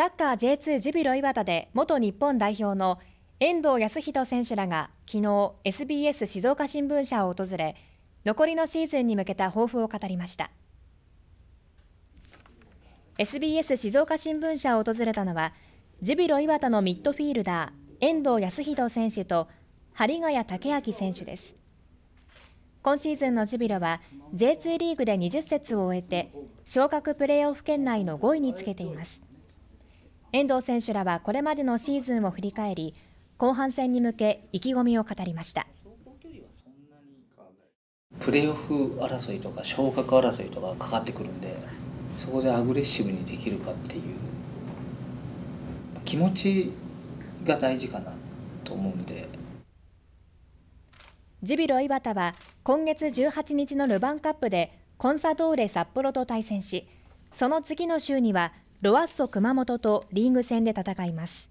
サッカー J2 ジュビロ磐田で元日本代表の遠藤康人選手らが昨日 SBS 静岡新聞社を訪れ残りのシーズンに向けた抱負を語りました。SBS 静岡新聞社を訪れたのはジュビロ磐田のミッドフィールダー遠藤康人選手と張ヶ谷武明選手です。今シーズンのジュビロは J2 リーグで20節を終えて昇格プレーオフ圏内の5位につけています。遠藤選手らはこれまでのシーズンを振り返り後半戦に向け意気込みを語りました。プレーオフ争いとか昇格争いとかかかってくるんでそこでアグレッシブにできるかっていう気持ちが大事かなと思うんで。ジュビロ磐田は今月18日のルヴァンカップでコンサドーレ札幌と対戦しその次の週にはロアッソ熊本とリーグ戦で戦います。